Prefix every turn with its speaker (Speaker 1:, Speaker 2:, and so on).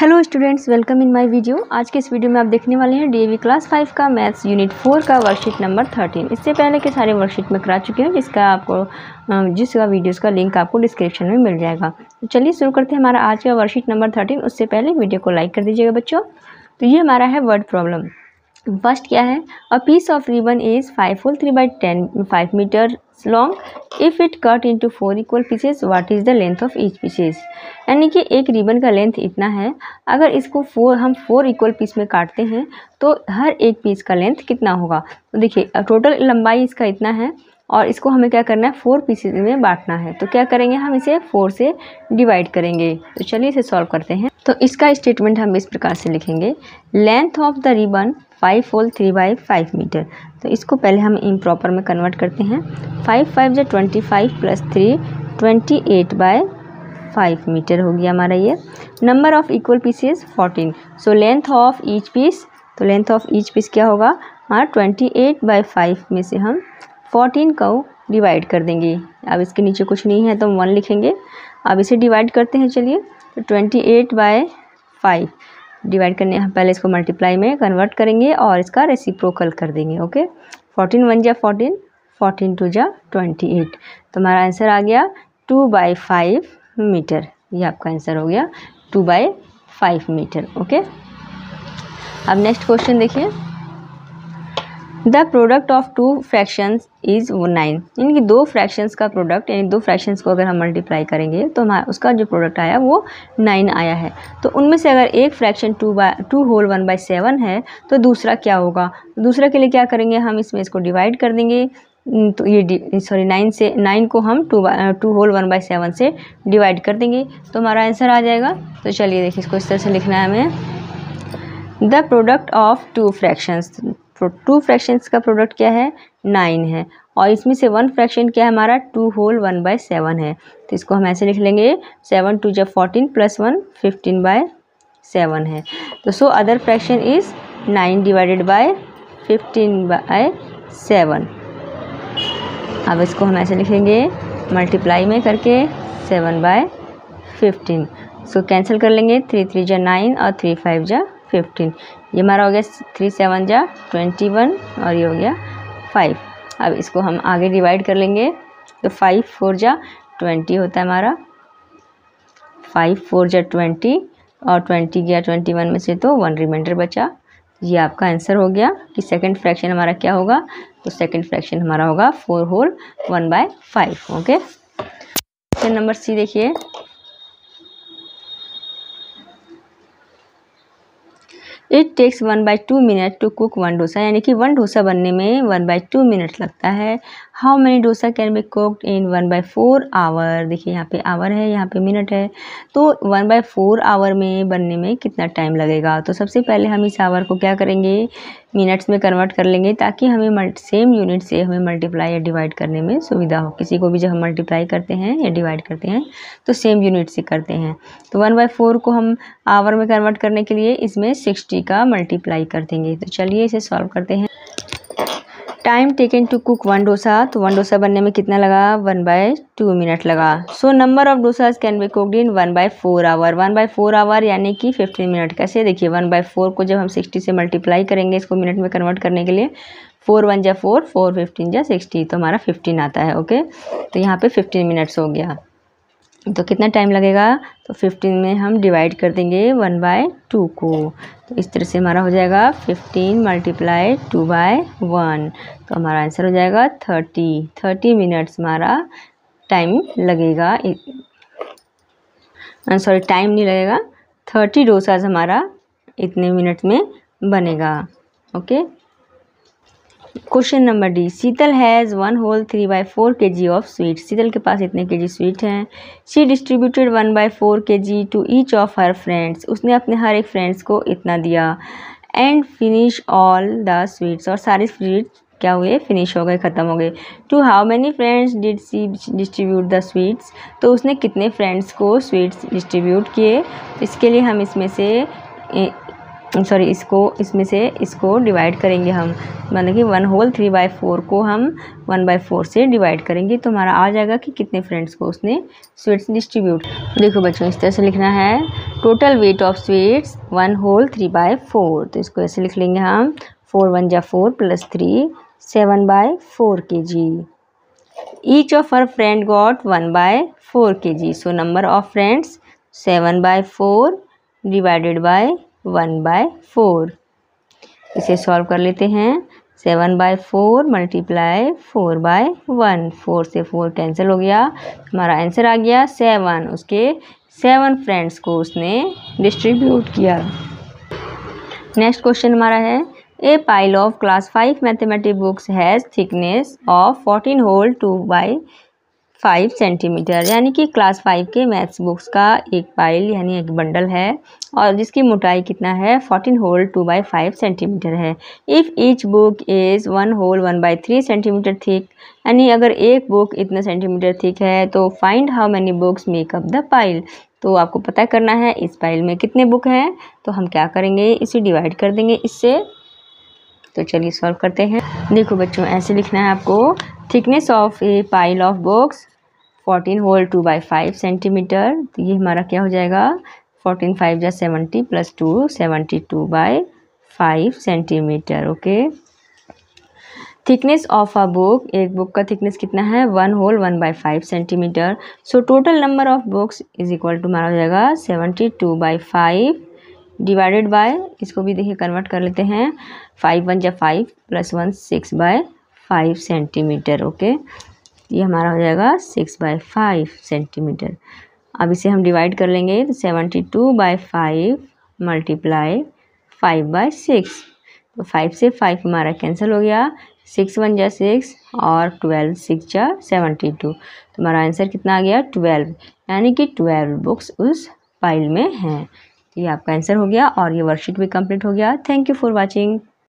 Speaker 1: Hello students welcome in my video आज के इस वीडियो में आप देखने वाले हैं डीएवी क्लास फाइव का मैथ्स यूनिट फोर का वर्कशीट नंबर थर्टीन इससे पहले के सारे वर्कशीट में करा चुके हैं, जिसका आपको जिसका वीडियोस का लिंक आपको डिस्क्रिप्शन में मिल जाएगा। तो चलिए शुरू करते हैं हमारा आज का वर्कशीट नंबर थर्टीन उससे पहले वीडियो को लाइक कर दीजिएगा बच्चों। तो ये हमारा है वर्ड प्रॉब्लम फ़र्स्ट क्या है? A piece of ribbon is five whole three by ten five metre long if it cut into four equal pieces what is the length of each pieces यानी कि एक रिबन का length इतना है। अगर इसको फोर हम फोर इक्वल पीस में काटते हैं तो हर एक पीस का लेंथ कितना होगा? तो देखिए टोटल लंबाई इसका इतना है। और इसको हमें क्या करना है? फोर पीसेज में बांटना है। तो क्या करेंगे हम? इसे फोर से डिवाइड करेंगे। तो चलिए इसे सॉल्व करते हैं। तो इसका स्टेटमेंट हम इस प्रकार से लिखेंगे। Length of the ribbon five whole three by five metre तो इसको पहले हम इम्प्रॉपर में कन्वर्ट करते हैं। फाइव फाइव जो twenty five plus three twenty eight by five metre हो गया हमारा ये। Number of equal pieces fourteen so length of each piece तो लेंथ ऑफ़ ईच पीस क्या होगा? हमारा ट्वेंटी एट बाई फाइव में से हम फोर्टीन को डिवाइड कर देंगे। अब इसके नीचे कुछ नहीं है तो हम वन लिखेंगे। अब इसे डिवाइड करते हैं, चलिए। तो twenty eight by five divide करने हम पहले इसको मल्टीप्लाई में कन्वर्ट करेंगे और इसका रेसिप्रोकल कर देंगे, ओके? फोर्टीन वन जा फोर्टीन फोर्टीन टू जा ट्वेंटी एट। तो हमारा आंसर आ गया टू बाई फाइव मीटर। ये आपका आंसर हो गया two by five metre, okay? अब नेक्स्ट क्वेश्चन देखिए। The product of two fractions is nine. यानी कि दो फ्रैक्शंस का प्रोडक्ट, यानी दो फ्रैक्शंस को अगर हम मल्टीप्लाई करेंगे तो हमारा, उसका जो प्रोडक्ट आया, वो नाइन आया है। तो उनमें से अगर एक fraction two by, two whole one by seven है तो दूसरा क्या होगा? दूसरा के लिए क्या करेंगे हम? इसमें इसको डिवाइड कर देंगे। तो ये सॉरी, नाइन से, नाइन को हम two two whole one by seven से डिवाइड कर देंगे। तो हमारा आंसर आ जाएगा। तो चलिए देखिए, इसको इस तरह से लिखना है हमें। The product of two fractions two fractions का प्रोडक्ट क्या है? नाइन है। और इसमें से वन फ्रैक्शन क्या है? हमारा two whole one by seven है। तो इसको हम ऐसे लिख लेंगे सेवन टू जब fourteen plus one fifteen by seven है। तो so other fraction is nine divided by fifteen by seven अब इसको हम ऐसे लिखेंगे मल्टीप्लाई में करके seven by fifteen so cancel कर लेंगे थ्री थ्री जा नाइन और थ्री फाइव जा फिफ्टीन ये हमारा हो गया थ्री सेवन जा ट्वेंटी वन और ये हो गया फाइव अब इसको हम आगे डिवाइड कर लेंगे तो फाइव फोर जा ट्वेंटी होता है हमारा. फाइव फोर जा ट्वेंटी और ट्वेंटी गया ट्वेंटी वन में से तो वन रिमाइंडर बचा. ये आपका आंसर हो गया कि सेकंड फ्रैक्शन हमारा क्या होगा? तो सेकंड फ्रैक्शन हमारा होगा four whole one by five okay question number C देखिए. It takes one by two minute to cook one dosa यानी कि वन डोसा बनने में वन बाई टू मिनट लगता है। How many dosa can be cooked in one by four hour देखिए, यहाँ पे आवर है, यहाँ पे मिनट है। तो वन बाई फोर आवर में बनने में कितना टाइम लगेगा? तो सबसे पहले हम इस आवर को क्या करेंगे? मिनट्स में कन्वर्ट कर लेंगे ताकि हमें सेम यूनिट से हमें मल्टीप्लाई या डिवाइड करने में सुविधा हो। किसी को भी जब हम मल्टीप्लाई करते हैं या डिवाइड करते हैं तो सेम यूनिट से करते हैं। तो वन बाई फोर को हम आवर में कन्वर्ट करने के लिए इसमें सिक्सटी का मल्टीप्लाई कर देंगे। तो चलिए इसे सॉल्व करते हैं। Time taken to cook one dosa तो वन डोसा बनने में कितना लगा? वन बाय टू मिनट लगा। So number of dosas can be cooked in one by four hour one by four hour यानी कि फिफ्टीन मिनट कैसे? देखिए वन बाय फोर को जब हम सिक्सटी से मल्टीप्लाई करेंगे इसको मिनट में कन्वर्ट करने के लिए फोर वन जा फोर फोर फिफ्टीन जा सिक्सटी तो हमारा फिफ्टीन आता है ओके तो यहाँ पे फिफ्टीन मिनट्स हो गया। तो कितना टाइम लगेगा? तो फिफ्टीन में हम डिवाइड कर देंगे वन बाय टू को। तो इस तरह से हमारा हो जाएगा fifteen multiply two by one तो हमारा आंसर हो जाएगा थर्टी थर्टी मिनट्स हमारा टाइम लगेगा। सॉरी टाइम नहीं लगेगा। थर्टी डोसाज हमारा इतने मिनट में बनेगा। Okay question number D Sheetal has one whole three by four K G of sweet Sheetal के पास इतने के जी स्वीट हैं। She distributed one by four K G to each of her friends उसने अपने हर एक friends को इतना दिया। And finish all the sweets और सारे स्वीट्स क्या हुए? फिनिश हो गए, ख़त्म हो गए। To how many friends did she distribute the sweets तो उसने कितने फ्रेंड्स को स्वीट्स डिस्ट्रीब्यूट किए? इसके लिए हम इसमें से सॉरी इसको, इसमें से इसको डिवाइड करेंगे हम। मतलब कि one whole three by four को हम वन बाई फोर से डिवाइड करेंगे। तो हमारा आ जाएगा कि कितने फ्रेंड्स को उसने स्वीट्स डिस्ट्रीब्यूट देखो बच्चों, इस तरह से लिखना है। Total weight of sweets one whole three by four तो इसको ऐसे लिख लेंगे हम। फोर वन जा four plus three seven by four K G each of her friend got one by four K G so number of friends seven by four divided by one by four. इसे solve कर लेते हैं। Seven by four multiply four by one. Four से four cancel हो गया। हमारा answer आ गया seven. उसके सेवन फ्रेंड्स को उसने डिस्ट्रीब्यूट किया। नेक्स्ट क्वेश्चन हमारा है। A pile of class five mathematic books has thickness of fourteen whole two by five centimetre यानी कि क्लास फाइव के मैथ्स बुक्स का एक पाइल यानी एक बंडल है और जिसकी मोटाई कितना है? Fourteen whole two by five centimetre है। If each book is one whole one by three centimetre thick यानी अगर एक बुक इतना सेंटीमीटर थिक है तो find how many books make up the pile तो आपको पता करना है, इस पाइल में कितने बुक हैं? तो हम क्या करेंगे? इसे डिवाइड कर देंगे इससे। तो चलिए सॉल्व करते हैं। देखो बच्चों, ऐसे लिखना है आपको। Thickness of a pile of books fourteen whole two by five centimetre तो ये हमारा क्या हो जाएगा? फोर्टीन फाइव जा seventy plus two seventy two by five centimetre okay thickness of a book एक बुक का थिकनेस कितना है? One whole one by five centimetre so total number of books is equal to हमारा हो जाएगा seventy two by five divided by इसको भी देखिए कन्वर्ट कर लेते हैं फाइव वन जा five plus one six by five centimetre okay ये हमारा हो जाएगा सिक्स बाय फाइव सेंटीमीटर। अब इसे हम डिवाइड कर लेंगे तो seventy two by five multiply five by six. तो फाइव से फाइव हमारा कैंसिल हो गया। सिक्स वन जा सिक्स और ट्वेल्व सिक्स जा सेवेंटी टू। तो हमारा आंसर कितना आ गया? ट्वेल्व। यानी कि ट्वेल्व बुक्स उस फ़ाइल में हैं। तो ये आपका आंसर हो गया और ये वर्कशीट भी कंप्लीट हो गया। Thank you for watching.